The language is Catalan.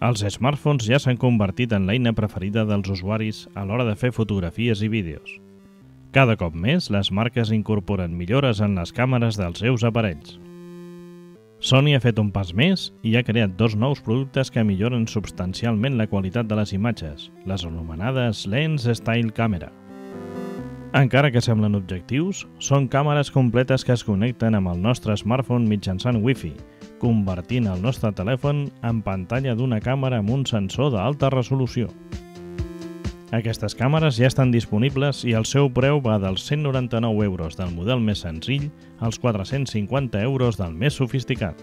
Els smartphones ja s'han convertit en l'eina preferida dels usuaris a l'hora de fer fotografies i vídeos. Cada cop més, les marques incorporen millores en les càmeres dels seus aparells. Sony ha fet un pas més i ha creat dos nous productes que milloren substancialment la qualitat de les imatges, les anomenades Lens Style Camera. Encara que semblen objectius, són càmeres completes que es connecten amb el nostre smartphone mitjançant Wi-Fi, convertint el nostre telèfon en pantalla d'una càmera amb un sensor d'alta resolució. Aquestes càmeres ja estan disponibles i el seu preu va dels 199 euros del model més senzill als 450 euros del més sofisticat.